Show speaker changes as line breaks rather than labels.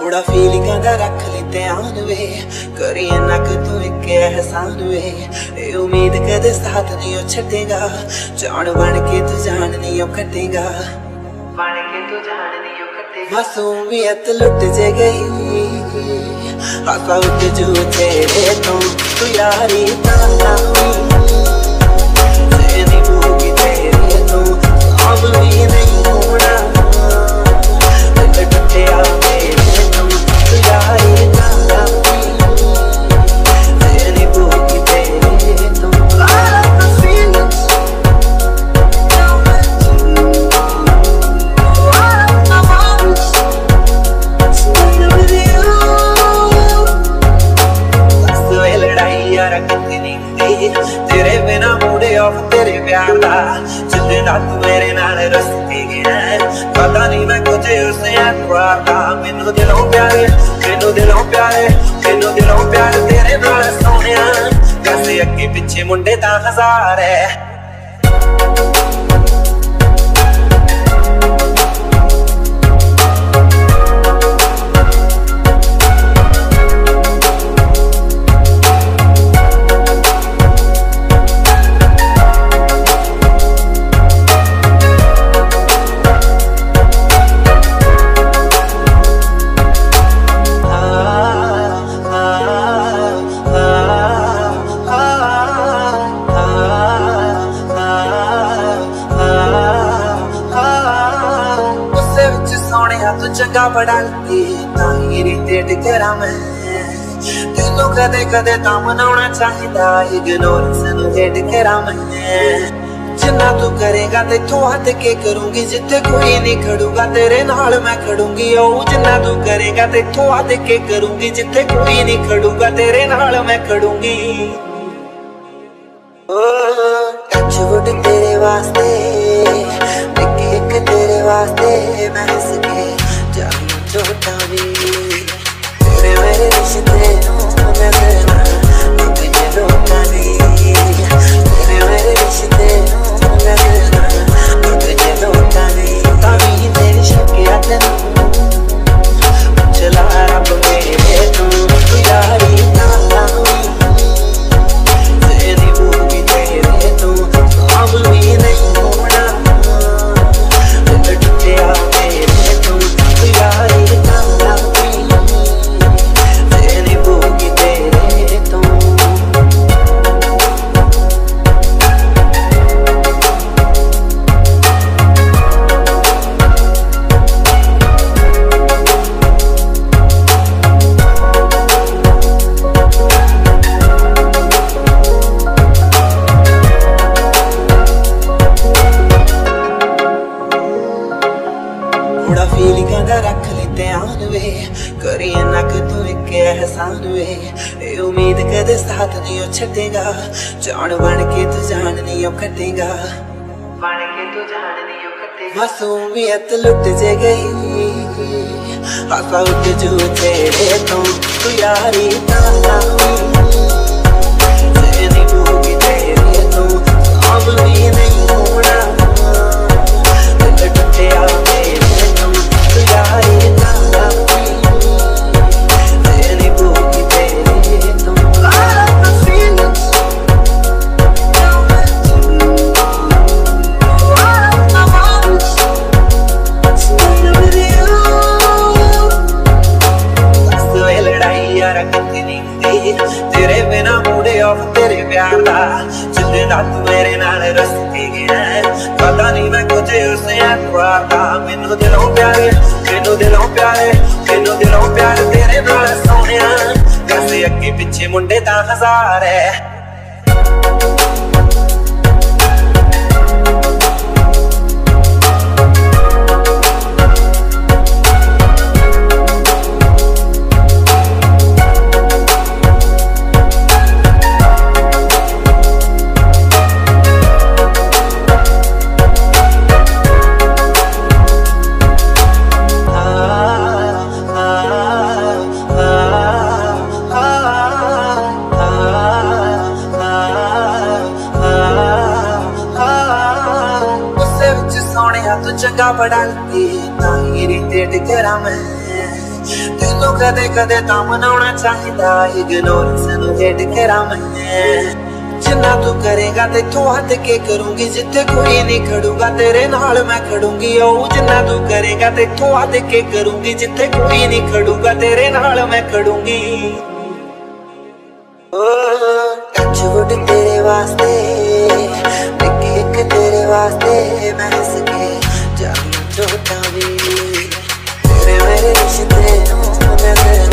ਥੋੜਾ ਫੀਲਿੰਗਾਂ ਦਾ ਰੱਖ ਲੈ ਧਿਆਨ ਵੇ। ਕਰੀ ਨਾ ਤੂੰ ਇੱਕ ਅਹਿਸਾਨ ਵੇ। ਇਹ ਉਮੀਦ ਕਦੇ ਸਾਥ ਨਹੀਂ ਉਹ ਛੱਡੇਗਾ। ਜਾਣ ਬਣ ਕੇ ਤੂੰ ਜਾਣ ਨਹੀਂ ਉਹ ਕੱਟੇਗਾ ਬਣ ਕੇ ਤੂੰ ਜਾਣ ਨਹੀਂ ਉਹ ਕੱਟੇਗਾ ਮਾਸੂਮੀਅਤ ਲੁੱਟ ਜੇ ਗਈ। ਹਾਸਾ ਉੱਤੇ ਜੋ ਤੇਰੇ ਤੋਂ। ਤੂੰ ਯਾਰੀ ਤਾਂ ਲਾਵੀ ਤੇਰੀ ਨਾਲ ਰਸਤੇ ਗਿਆ ਪਤਾ ਨਹੀਂ ਮੈਂ ਕੁਝ ਉਸੇ ਐਤਵਾਰ ਮੈਨੂੰ ਦਿਲੋਂ ਪਿਆਰੇ, ਮੈਨੂੰ ਦਿਲੋਂ ਪਿਆਰੇ, ਮੈਨੂੰ ਦਿਲੋਂ ਪਿਆਰ ਤੇਰੇ ਨਾਲ ਸੋਹਣਿਆ। ਕਸੇ ਅੱਗੇ ਪਿੱਛੇ ਮੁੰਡੇ ਤਾਂ ਹਜ਼ਾਰ ਐ। ਵਿੱਚ ਤੂੰ ਚੰਗਾ ਬੜਾ ਲੱਗੇ ਤਾਂ ਹੀ ਰੀਤੇ ਟਕਰਾ ਮੈਂ। ਤੈਨੂੰ ਕਦੇ ਕਦੇ ਤਾਂ ਮਨਾਉਣਾ ਚਾਹੀਦਾ ਇਗਨੋਰੈਂਸ ਨੂੰ ਹੇਟ ਕਰਾਂ ਮੈਂ। ਜਿੰਨਾ ਤੂੰ ਕਰੇਗਾ ਤੇਥੋਂ ਹੱਦ ਕੇ ਕਰੂੰਗੀ, ਜਿੱਥੇ ਕੋਈ ਨਹੀਂ ਖੜੂਗਾ ਤੇਰੇ ਨਾਲ ਮੈਂ ਖੜੂੰਗੀ। ਉਹ ਜਿੰਨਾ ਤੂੰ ਕਰੇਗਾ ਤੇ ਤੇਥੋਂ ਹੱਥ ਕੇ ਕਰੂੰਗੀ, ਜਿੱਥੇ ਕੋਈ ਨਹੀਂ ਖੜੂਗਾ ਤੇਰੇ ਨਾਲ ਮੈਂ ਖੜੂੰਗੀ। ਟੱਚ ਵੁੱਡ ਤੇਰੇ ਵਾਸਤੇ। ਤੇਰੇ ਵਾਸਤੇ ਮੈਂ ਹੱਸ ਕੇ ਜਾਨੀ ਛੋਟਾ ਥੋੜਾ ਫੀਲਿੰਗਾਂ ਦਾ ਰੱਖ ਲੈ ਧਿਆਨ ਵੇ। ਕਰੀ ਨਾ ਕਿ ਤੂੰ ਇੱਕ ਅਹਿਸਾਨ ਵੇ। ਇਹ ਉਮੀਦ ਕਦੇ ਸਾਥ ਨਹੀਂ ਉਹ ਛੱਡੇਗਾ। ਜਾਣ ਬਣ ਕੇ ਤੂੰ ਜਾਣ ਨਹੀਂ ਉਹ ਕੱਟੇਗਾ ਬਣ ਕੇ ਤੂੰ ਜਾਣ ਨਹੀਂ ਉਹ ਕੱਟੇਗਾ ਮਾਸੂਮੀਅਤ ਲੁੱਟ ਜੇ ਗਈ। ਹਾਸਾ ਉੱਤੇ ਜੋ ਤੇਰੇ ਤੋਂ। ਤੂੰ ਯਾਰੀ ਤਾਂ ਲਾਵੀ। ਤੇਰੀ ਤੇਰੇ ਦਾ ਜਿੰਦੇ ਨਾਲ ਤੂੰ ਮੇਰੇ ਨਾਲ ਰਸਤੇ ਗਿਆ ਪਤਾ ਨਹੀਂ ਮੈਂ ਕੁਝ ਉਸ ਐਤਵਾਰ ਦਾ, ਮੈਨੂੰ ਦਿਲੋਂ ਪਿਆਰੇ ਮੈਨੂੰ ਦਿਲੋਂ ਪਿਆਰੇ ਮੈਨੂੰ ਦਿਲੋਂ ਪਿਆਰ ਤੇਰੇ ਨਾਲ ਸੋਹਣਿਆ। ਕਸੇ ਅੱਗੇ ਪਿੱਛੇ ਮੁੰਡੇ ਤਾਂ ਹਜ਼ਾਰ ਐ ਉਸੇ ਤੂੰ ਚੰਗਾ ਬੜਾ ਲੱਗੇ ਤਾਂ ਹੀ ਰੀਤੇ ਟਕਰਾ ਮੈਂ। ਤੈਨੂੰ ਕਦੇ ਕਦੇ ਤਾਂ ਮਨਾਉਣਾ ਚਾਹੀਦਾ ਇਗਨੋਰੈਂਸ ਨੂੰ ਹੇਟ ਕਰਾਂ ਮੈਂ। ਜਿੰਨਾ ਤੂੰ ਕਰੇਗਾ ਤੂੰ ਹੱਥ ਕੇ ਕਰੂੰਗੀ, ਜਿੱਥੇ ਕੋਈ ਨਹੀਂ ਖੜੂਗਾ ਤੇਰੇ ਨਾਲ ਮੈਂ ਖੜੂੰਗੀ। ਉਹ ਜਿੰਨਾ ਤੂੰ ਕਰੇਗਾ ਤੂੰ ਹੱਥ ਕੇ ਕਰੂੰਗੀ, ਜਿੱਥੇ ਕੋਈ ਨਹੀਂ ਖੜੂਗਾ ਤੇਰੇ ਨਾਲ ਮੈਂ ਖੜੂੰਗੀ। ਓ ਤੇਰੇ ਵਾਸਤੇ ਇੱਕ ਇੱਕ ਤੇਰੇ ਵਾਸਤੇ ਮੈਂ ਹੱਸ ਕੇ I'm not Yeah. Yeah. Yeah. Yeah. Yeah. Yeah. Yeah.